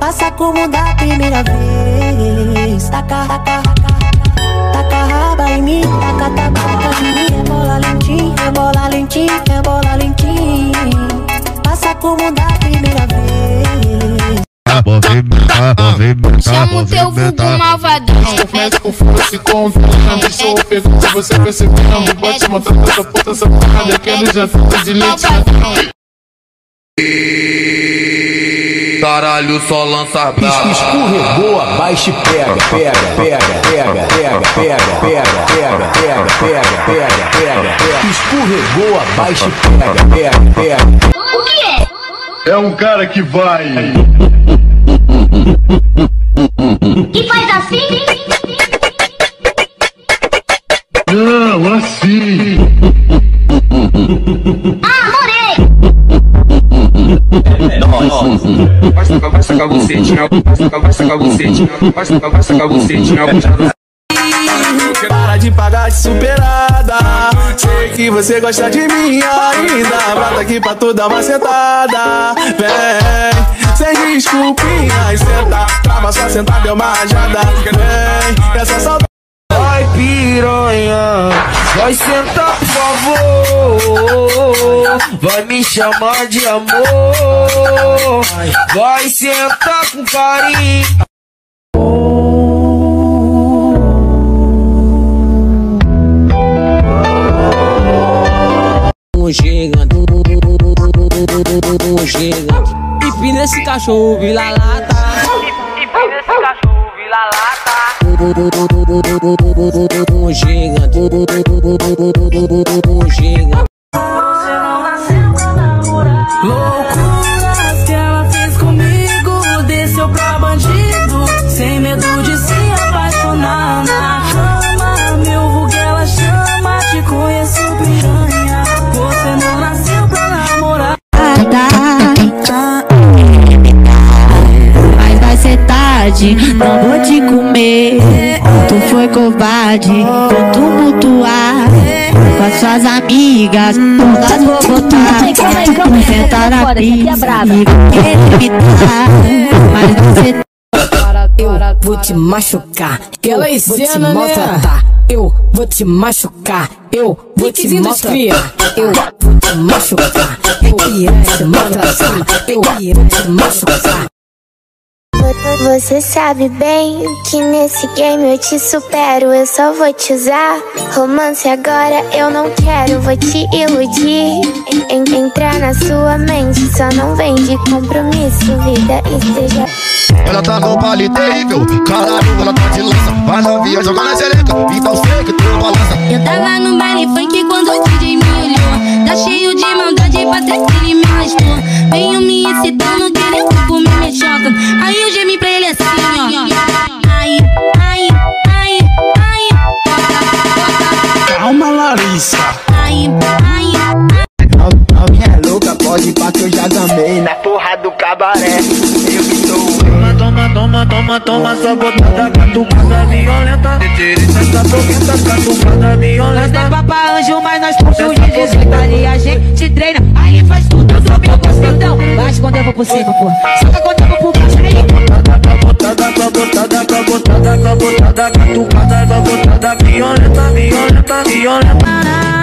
Passa como da primeira vez. Taca, taca, taca raba em mim, taca, taca em mim. Rebola lentinho, rebola lentinho, rebola lentinho. Passa como da primeira vez. Chama o teu vulgo malvadão. Mete com força e confiança. Sou ofensivo, você percebendo. Bote uma tanta essa puta safada. Quero já de leite. Caralho, só lança brava. Escorregou abaixo e pega, pega, pega, pega, pega, pega, pega, pega, pega, pega, pega, pega, pega. Escorregou abaixo e pega, pega, pega. O que é? É um cara que vai. Que faz assim? Não, assim. Ah! Vai sacar, vai sacar vai sacar, vai sacar vai sacar, vai sacar Para de pagar de superada. Sei que você gosta de mim ainda. Brota aqui pra tu dar uma sentada. Vem, sem desculpinhas, senta. Trava só sentada, deu uma rajada. Vem, essa saudade. Vai piranha, vai sentar por favor. Vai me chamar de amor. Vai sentar com carinho. gigante, um gigante. Pipi nesse cachorro, vira lata. Pipi nesse cachorro, vira lata. Um gigante, um gigante. Ser tarde, não vou te comer. Tu foi covarde, vou tumultuar com as suas amigas. Todas vou botar, sentar na pista e querer gritar. Mas ser Eu vou te machucar, eu Aquela vou te cena, né? maltratar. Eu vou te machucar, eu vou te maltratar. Eu vou te machucar, eu vou te maltratar. Eu vou te machucar. Você sabe bem que nesse game eu te supero, eu só vou te usar. Romance agora eu não quero, vou te iludir. En- entrar na sua mente, só não vem de compromisso, vida esteja. Ela tá no baile terrível, caralho, ela tá de lança. Vai novinha jogando a xereca, então sei que tu balança. Eu tava no baile funk quando o DJ me olhou. Tá cheio de maldade que ele me arrastou. Venho me excitando, querendo Aí eu gemi pra ele assim, ó. Ai, ai, ai, ai. Calma, Larissa. Ai, ai, Novinha é louca, pode ir pra que eu já gamei na porra do cabaré. Eu Toma, toma, só botada, catucada violenta. Essa boqueta, catucada violenta. é Papa anjo, mas nós puxamos de 18 ali a gente treina. Aí faz tudo sob o costadão. Bate quando eu vou por cima, pô. Saca quando eu vou por baixo, aí. Botada, com a botada, com a botada, com a botada, catucada, com a botada violenta, violenta, violenta.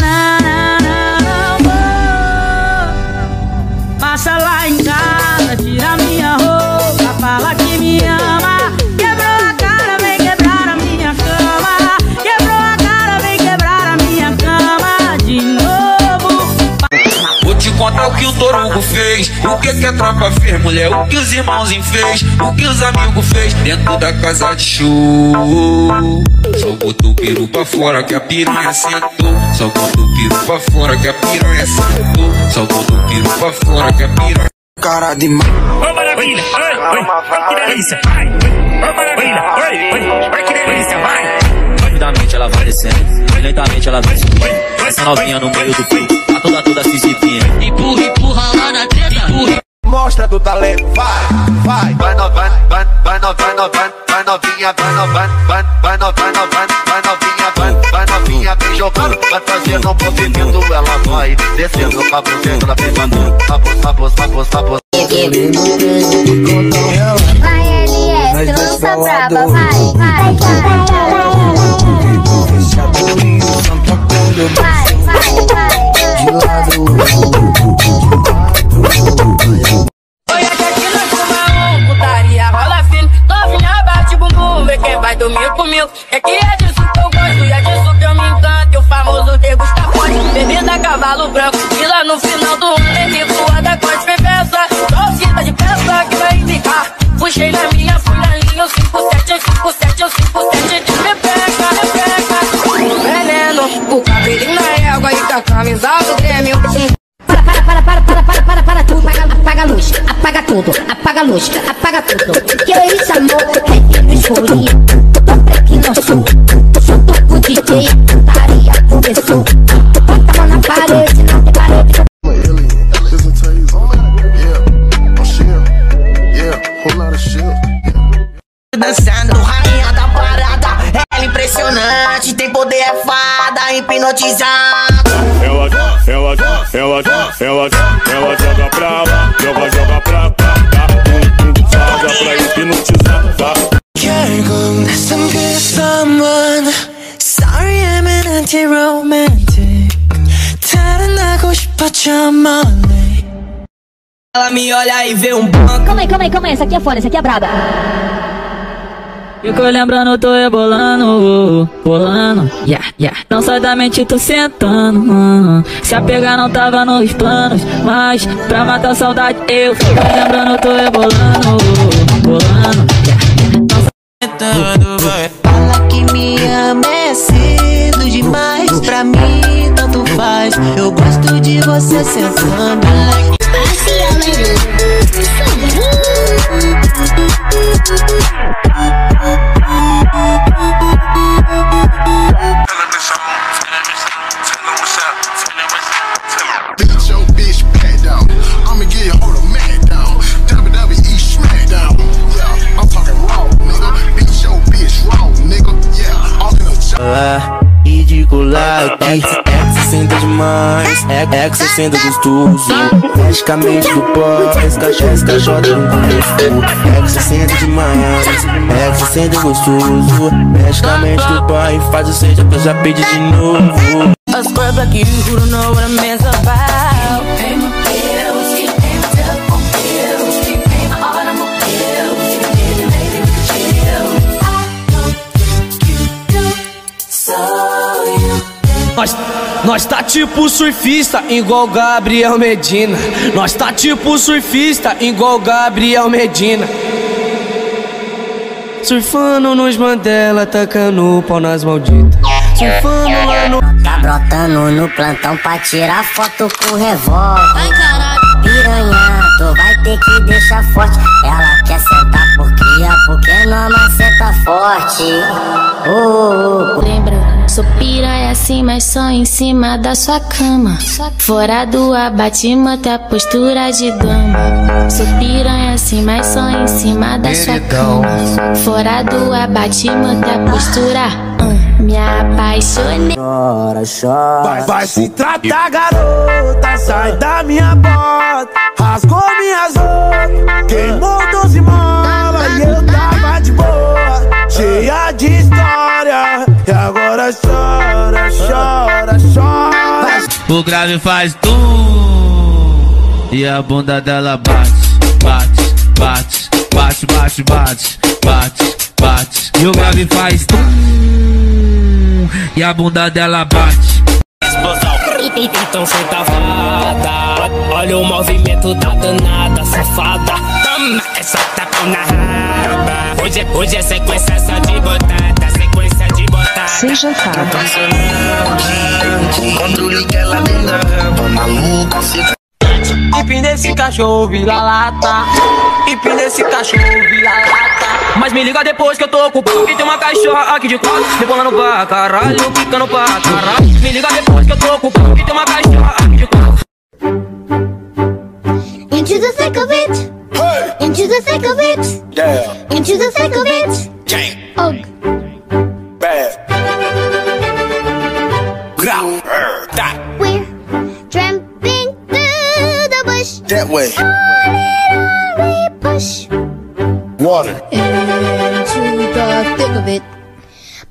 Contar o que o Torugo fez, o que que a tropa fez, mulher, o que os irmãozinhos fez, o que os amigos fez dentro da casa de show. Só botou o peru pra fora que a piranha sentou. Só botou o peru pra fora que a piranha sentou. Só botou o peru pra fora que a piranha. Cara de mal. Ô maravilha, oi, oi, oi que delícia, vai. Ô maravilha, oi, oi, oi que delícia, vai. Rapidamente ela vai descendo, lentamente ela vai subindo. Essa novinha no meio do a toda toda se exibindo. Empurra, empurra lá na treta, empurra. Mostra do talento, vai, vai. Vai no vai, vai, vai no vai no vai, vai novinha, vai no vai, vai, vai no vai no vai, vai novinha, vai, vai novinha, vem jogando, vai fazendo um movimento, ela vai descendo pra você, ela pegando, sabor, sabor, sabor, sabor. vai, tá brava, vai, vai, vai, vai, vai, Oi, luz, apaga tudo. Que é isso, amor? É no escurinho. Tô aqui no sul. Junto com o DJ, putaria começou. Bota a mão na parede, não tem parede. Dançando, rainha da parada Ela impressionante, tem poder é fada Hipnotizada Ela, ela, ela, ela, ela joga pra lá, joga, joga pra pra hipnotizar, tá? 결국 낯선 그 someone Sorry I'm an anti-romantic 탈환하고 싶어 저 멀리 Ela me olha e vê um banco Calma aí, calma aí, calma aí. Essa aqui é foda, essa aqui é braba. Fico lembrando, tô rebolando, bolando, yeah, yeah. Não sai da mente, tô sentando. hum. Se apegar não tava nos planos, mas pra matar a saudade eu fico lembrando, tô rebolando, bolando, Fala que me ama é cedo demais Pra mim tanto faz Eu gosto de você sentando É, é que cê senta gostoso. Praticamente do pós Cachorro, cachorro no gosto É que cê senta demais. É que cê senta gostoso. Praticamente do pai Faz o seja eu já pedi de novo. A scrub like you who don't know what a man's about Pay my bills, keep paying my telephone bills Keep paying my automobiles If you chill I know do, so you Nós, tá tipo surfista, igual Gabriel Medina. Nós tá tipo surfista, igual Gabriel Medina. Surfando nos Mandela, tacando pau nas malditas. Surfando lá no. Tá brotando no plantão pra tirar foto com revólver. Piranha, tu vai ter que deixar forte. Ela quer sentar por cria, porque não maceta forte. Oh, oh, oh. Lembra, sou piranha assim, mas só em cima da sua cama. Fora do abate, manter a postura de dama. Sou piranha assim, mas só em cima da sua cama. Fora do abate, manter a postura. ah, me apaixonei. Chora, chora Vai, vai se tratar, garota. Sai da minha bota. Rasgou minhas roupas. O grave faz tum E a bunda dela bate, bate, bate Bate, bate, bate, bate, bate E o grave faz tum E a bunda dela bate Então senta vada. Olha o movimento da danada, safada. Toma essa tapa na raba. Hoje é, hoje é sequência só de botada, sequência botada. Seja fada. Controle que ela tem na raba, maluco, se Hip desse cachorro vira lata Hip desse cachorro vira lata Mas me liga depois que eu tô ocupado E tem uma cachorra aqui de quatro Rebolando pra caralho, picando pra caralho Me liga depois que eu tô ocupado E tem uma cachorra aqui de quatro Into the thick of it. Into the thick of it. Yeah, Into the thick of it. gang, that, we're tramping through the bush. that way. On it on we push. Water. Into the thick of it.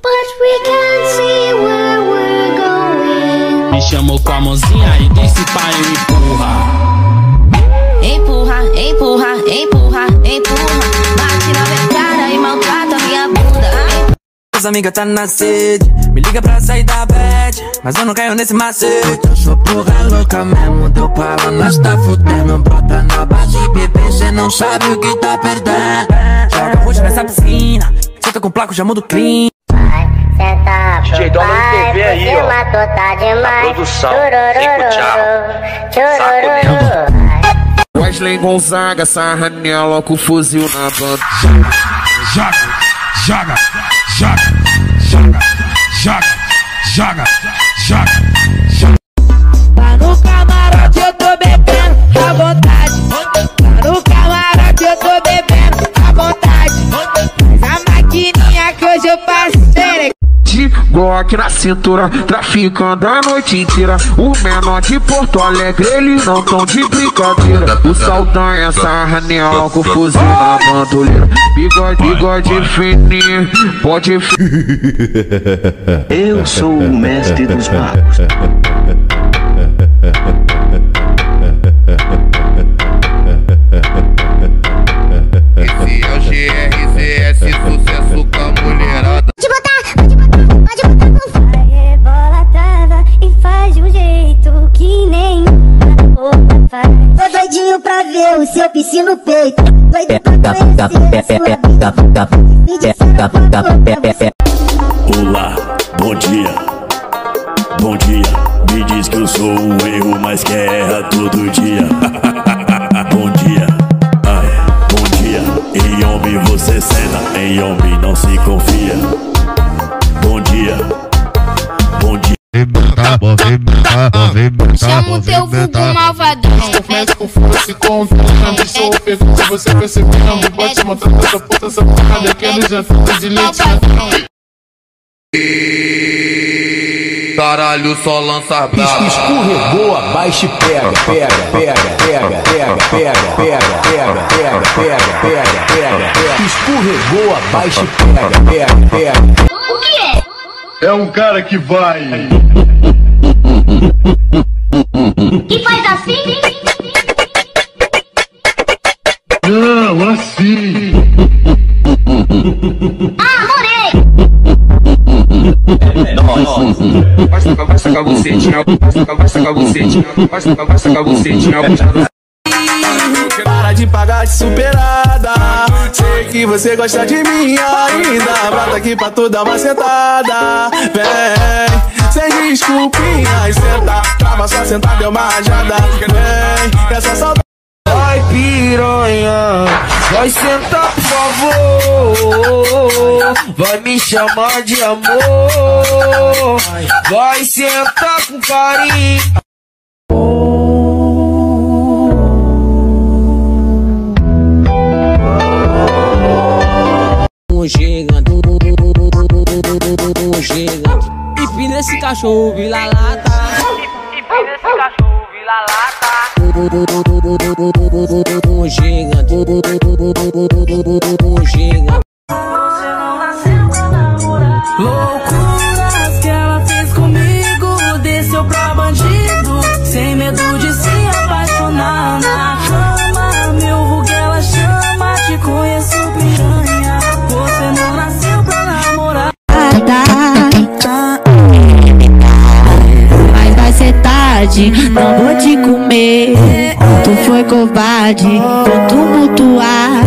But we can't see where we're going. Me chamou com a mãozinha e disse pra eu empurrar. Empurra, empurra, empurra, empurra. Bunda. As amigas tá na sede, me liga pra sair da bed, mas eu não caio nesse macete. Eu sou porra louca mesmo, deu pala, nós tá fudendo. Brota na base, bebê, cê não sabe o que tá perdendo. Joga roxo nessa piscina, senta com placo, já muda o clean. Senta DJ pro Dona pai, TV aí, ó. matou tá demais. produção, Chororô, chororô. Wesley Gonzaga, sarra nela com fuzil na banda. Joga, joga, joga, joga, joga, joga, joga, joga. Glock na cintura, traficando a noite inteira. O menor de Porto Alegre, eles não tão de brincadeira. O Saldanha, sarra nela com fuzil na bandoleira. Bigode, bigode fininho, pode Eu sou o mestre dos magos. Outra faz. Tô doidinho pra ver o seu piscina no peito. Doido pra conhecer a sua vida. Me disseram quanto Olá, bom dia, bom dia. Me diz que eu sou um erro, mas que erra todo dia. bom dia, ai, bom dia. Em homem você senta, em homem não se confia. Bom dia. Chama o teu vulgo malvadão. Começa com força e confiança. Deixa eu pegar se você percebendo. Bote uma tanta essa puta safada que ele já fica de leite. Caralho, só lança brava. Escorregou abaixo e pega, pega, pega, pega, pega, pega, pega, pega, pega, pega, pega, pega, pega. Escorregou abaixo e pega, pega, pega. É? Um cara que vai. Que faz assim? Não, assim. Ah, morei! Vai sacar, vai sacar bucete na vai sacar, vai sacar bucete na vai sacar, vai sacar bucete na Para de pagar de superada. Sei que você gosta de mim ainda. Brota aqui pra tu dar uma sentada. Vem, sem desculpinhas, senta. Trava só sentada, deu uma rajada. Vem, essa saudade. Vai piranha, vai sentar por favor Vai me chamar de amor Vai sentar com carinho Tamo chegando, chegando. Empina esse cachorro, vira lata. Empina esse cachorro, vira lata. Chegando, chegando. Louco. Tarde, não vou te comer. Tu foi covarde, vou tumultuar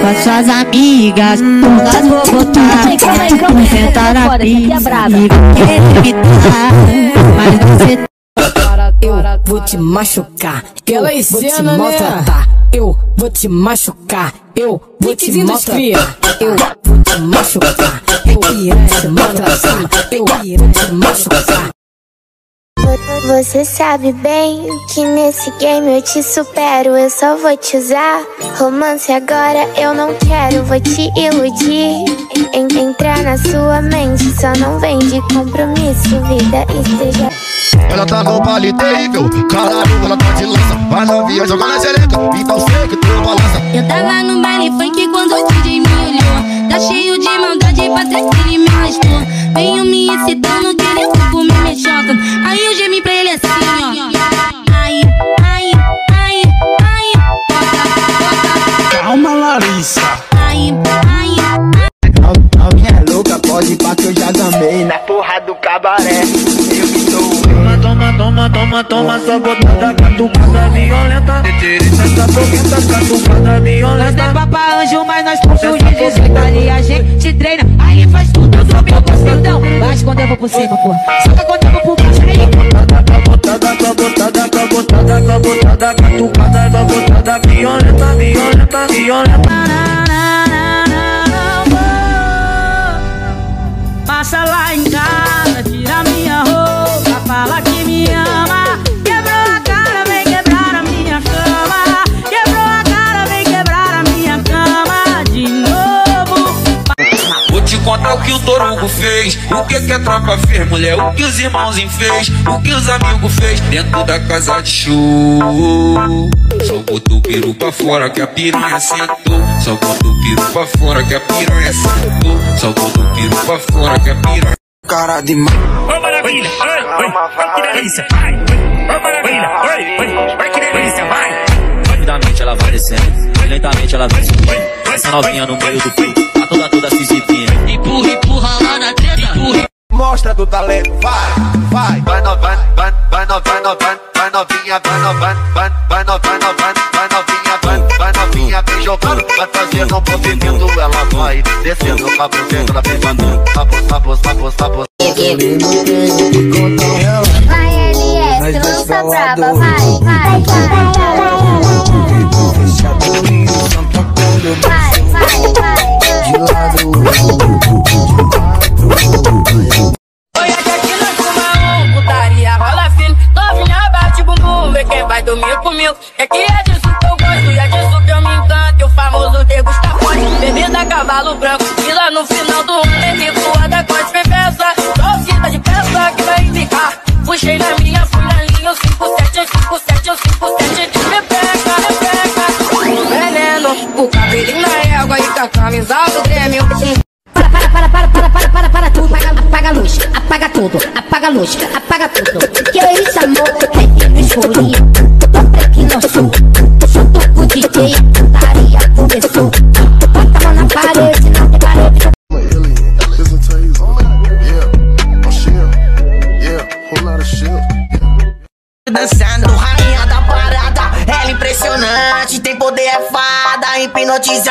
com as suas amigas. Todas vou botar, sentar na pista e vai querer me dar. Mas ser Eu vou te machucar, eu vou te né? maltratar, eu vou te machucar, eu vou te maltratar, eu vou te machucar, eu vou te maltratar, eu vou te machucar. Você sabe bem que nesse game eu te supero, eu só vou te usar. Romance agora eu não quero, vou te iludir. En- entrar na sua mente, só não vem de compromisso, vida esteja. Ela tá no baile terrível, caralho, ela tá de lança. Vai novinha jogando a xereca, então sei que tu balança. Eu tava no baile funk quando o DJ me olhou. Cheio até ele me arrastou. Venho me excitando, querendo por me mexendo. Aí eu gemi pra ele assim, ó. Aí, aí, aí, aí. Calma, Larissa. Aí, aí, Novinha é louca, pode ir pra que eu já gamei Na porra do cabaré, eu que sou Toma, toma, toma, toma, só botada catucada violenta. Essa boqueta catucada violenta. Nós é papa anjo, mas nós puxamos 18 ali a gente treina. Aí faz tudo sob o costadão. Bate quando eu vou por cima, pô. Saca quando eu vou por baixo, aí. Botada, a botada, botada, botada botada. Passa lá em Contar o que o Torugo fez, o que que a tropa fez, mulher, o que os irmãozinhos fez, o que os amigos fez dentro da casa de show. Só botou o peru pra fora que a piranha sentou. Só botou o peru pra fora que a piranha sentou. Só botou o peru pra fora que a piranha. Cara de mal Ô maravilha, oi, oi, oi, que delícia, vai. Ô maravilha, oi, oi, oi, que delícia, vai. Rapidamente ela vai descendo, lentamente ela vai subindo. Essa novinha no meio do fio, a toda toda se exibindo. Novinha, vai no vai, vai, vai no vai vai, vai novinha, vai, vai novinha, vem jogando, vai fazendo um movimento, ela vai descendo pra buceta, ela vem batendo, papo, papo, papo, papo. Vai, LS, lança braba, vai, vai, vai. Vai, tudo, apaga a luz, apaga tudo. Que isso, amor? É no escurinho. Tô aqui no sul. Junto com o DJ, putaria começou. Bota a mão na parede, tem parede. Dançando, rainha da parada Ela é impressionante, tem poder, é fada Hipnotizada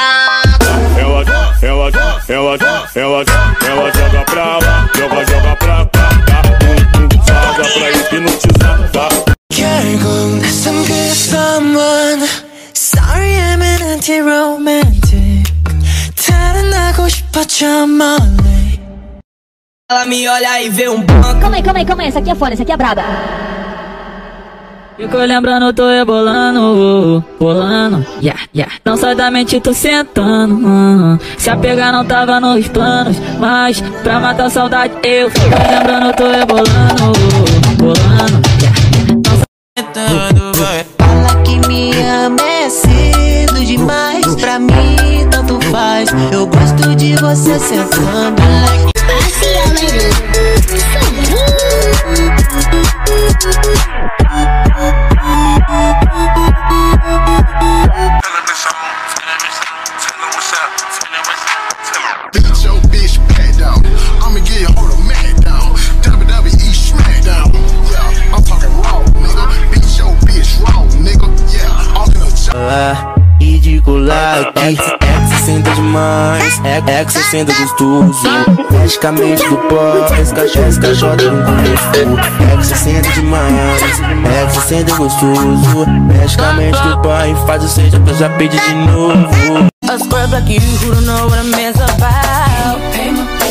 Ela, ela, ela, ela, ela Ela me olha e vê um banco. Calma aí, calma aí, calma aí. Essa aqui é foda, essa aqui é braba. Fico lembrando, tô rebolando, rolando, yeah, yeah. Não sai da mente, tô sentando. Se apegar não tava nos planos, mas pra matar a saudade eu fico lembrando, tô rebolando, rolando, yeah. Fala que me ama é cedo demais Pra mim faz Eu gosto de você sentando Beat your bitch back down. I'ma get your hold mad down. WWE Smackdown. Yeah, I'm talking raw, nigga. Beat your bitch raw, nigga. Yeah, all in a ridícula que é que cê senta demais. É, é que cê senta gostoso. Mexe com a mente do pós Cachorro, cachorro no gosto É que cê senta demais. É que cê senta gostoso. Mexe com a mente do pai Faz o seja que eu já pedi de novo. A scrub like you who don't know what a man's about.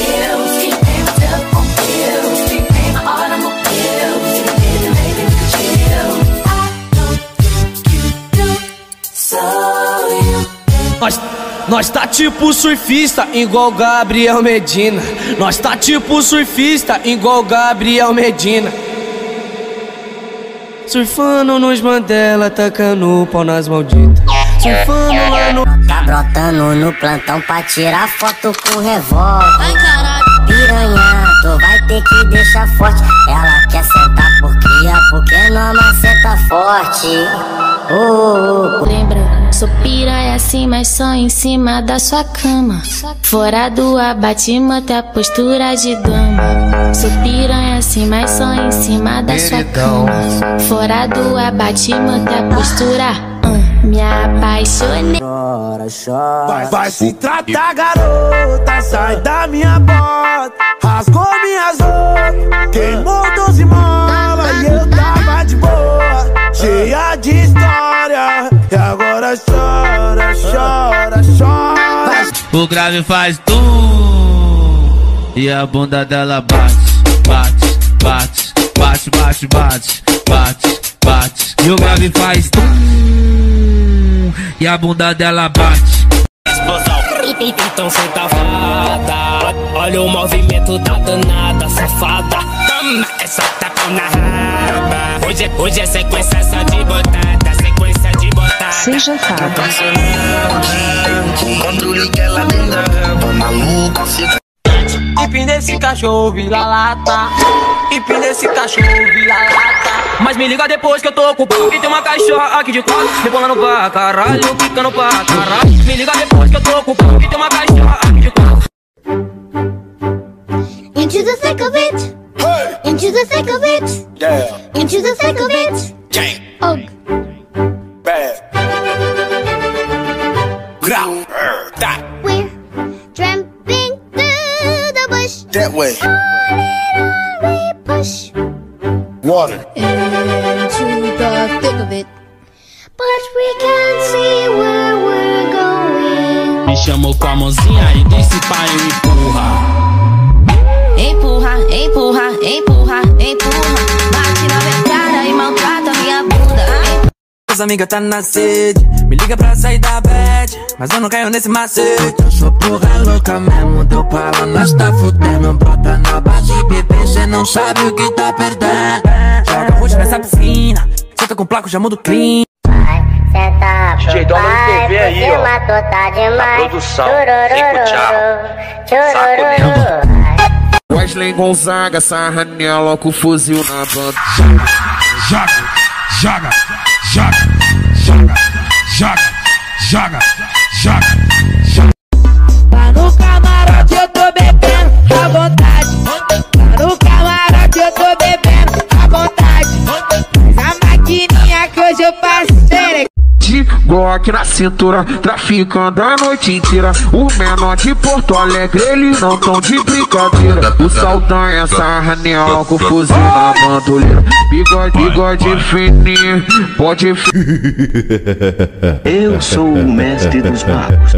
Nós, tá tipo surfista, igual Gabriel Medina. Nós tá tipo surfista, igual Gabriel Medina. Surfando nos Mandela, tacando o pau nas malditas. Surfando lá no. brotando no plantão pra tirar foto com revólver. Ai, caralho. Piranha, tu vai ter que deixar forte. Ela quer sentar por cria, porque não maceta forte. Oh, oh, Lembra, sou piranha assim, mas só em cima da sua cama. Fora do abate, manter a postura de dama. Sou piranha assim, mas só em cima da sua cama. Fora do abate, manter a postura. ah, me apaixonei. Chora, chora. Vai, vai se tratar, garota. Sai da minha bota. Rasgou minhas roupas. Queimou 12 molas. O grave faz tum E a bunda dela bate, bate, bate, bate, bate, bate, bate, bate. E o grave faz tum E a bunda dela bate. Então tá fada. Olha o movimento da danada, safada. Toma essa tapa na raba. Hoje, é- hoje é sequência só de botada, sequência. Seja fada. Controle que ela da raba, maluca, cê Hip nesse cachorro vira lata. Hip nesse cachorro vira lata. Mas me liga depois que eu tô ocupado. E tem uma cachorra aqui de quatro. Rebolando pra caralho, picando pra caralho. Me liga depois que eu tô ocupado. E tem uma cachorra aqui de quatro. Into the thick of it. Into the thick of it. Yeah, Into the thick of it. gang, Oh, bad. That, we're tramping through the bush. that way. On it on we push Water. into the thick of it. But we can't see where we're going. Me chamou com a mãozinha As amigas tá na sede, me liga pra sair da bed, mas eu não caio nesse macete. Eu sou porra louca mesmo, deu pala, nós tá fudendo. Brota na base, bebê, cê não sabe o que tá perdendo. Joga roxo nessa piscina, senta com placo, já muda o clean. Senta DJ pro Dólar pai, TV aí, porque ó. matou tá demais. produção, Chorororô, Rico chorororô. Wesley Gonzaga, sarra nela com fuzil na banda. Joga, joga, joga, Glock na cintura, traficando a noite inteira. O menor de Porto Alegre, eles não tão de brincadeira. O Saldanha, sarra nela com fuzil na bandoleira. Bigode, bigode fininho, pode Eu sou o mestre dos magos.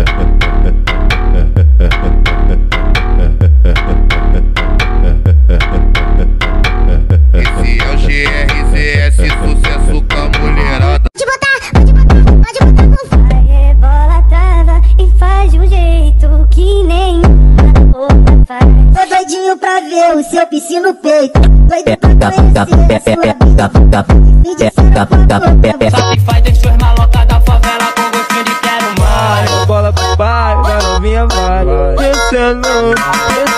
Tô doidinho pra ver o seu piscino no peito. Doido pra conhecer sua vida. Me disseram quanto Sabe faz das suas malocas da favela com gostinho de quero mais. Bola pro pai, vai novinha, vai. Descendo, descendo,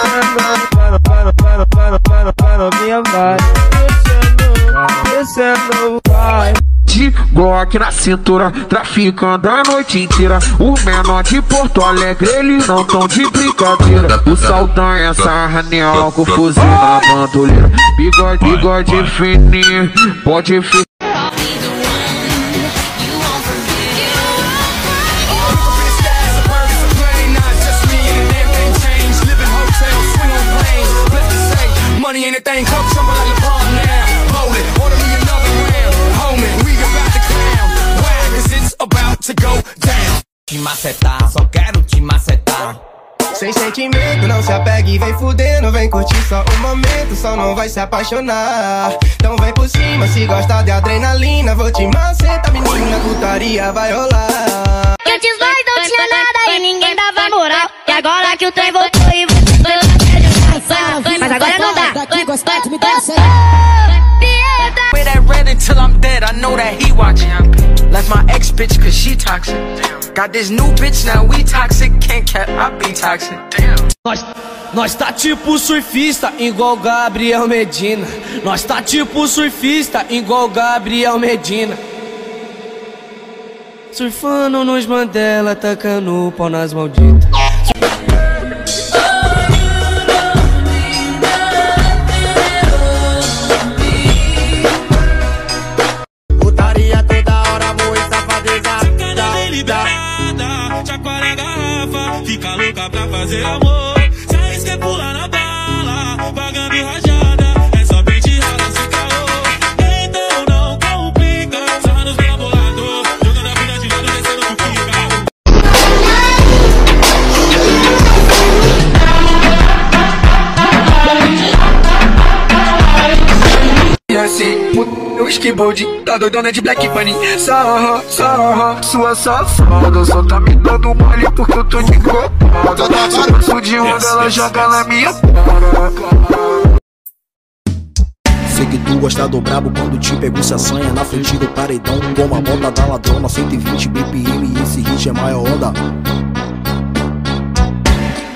Glock na cintura, traficando a noite inteira. O menor de Porto Alegre, eles não tão de brincadeira. O Saldanha, sarra nela com fuzil na bandoleira. Bigode, bigode fininho, pode fi- macetar, só quero te macetar. Sem sentimento, não se apegue e vem fudendo. Vem curtir só o momento, só não vai se apaixonar. Então vem por cima, se gosta de adrenalina. Vou te macetar, menina, putaria vai rolar. Antes nós não tinha nada e ninguém dava moral. E agora que o trem voltou e você Mas agora não dá. Daqui gostar de me dar Until I'm dead, I know that he watching. Left my ex bitch cause she toxic. Got this new bitch, now we toxic. Can't cap, I be toxic. Nós, nós tá tipo surfista, igual Gabriel Medina. Nós tá tipo surfista, igual Gabriel Medina. Surfando nos Mandela, tacando o pau nas malditas. Fazer amor. Skateboard tá doidona de Black Bunny. Sarra, sarra, sua safada. Só tá me dando mole porque eu tô de copada. Se passo de onda, ela joga na minha cara. Sei que tu gosta do brabo quando te pego se assanha Na frente do paredão, toma a bota da ladrona 120 BPM e esse hit é maior onda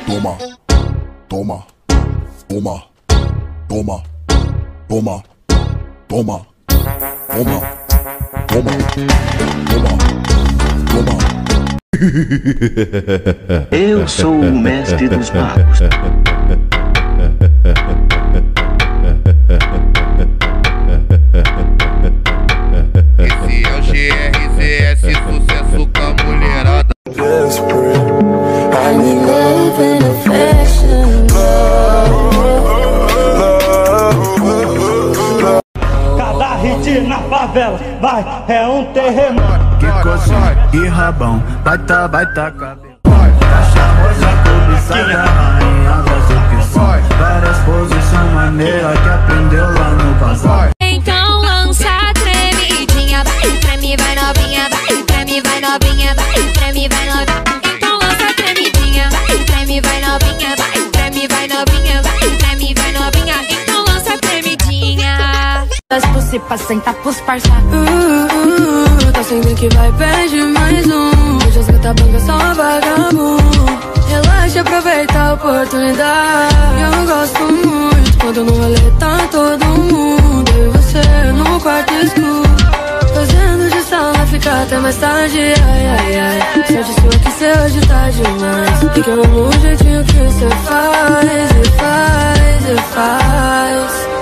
Toma, toma, toma, toma, toma, toma, toma, toma, toma, toma Eu sou o mestre dos magos. Favela, vai, é um terremoto. Que cozinha e rabão, baita, baita cabelo. Caixa rosa, cobiçada, rainha das opções. Várias posições maneiras que aprendeu lá no bazar. Então lança a tremidinha, vai pra mim, vai novinha, vai pra mim, vai novinha, vai pra mim, vai novinha. Então lança a tremidinha, vai pra mim, vai novinha, vai pra mim, vai novinha, Das pussy pra sentar pros parça. Uh, uh, Tá sem que vai, pede mais um. Hoje as gata branca são uma vagabundo. Relaxa, aproveita a oportunidade. Eu gosto muito quando no rolê tá todo mundo. E você no quarto escuro. Fazendo de sala ficar até mais tarde Ai, ai, ai. Se eu disse que cê hoje tá demais. E que eu amo o jeitinho que cê faz E faz, e faz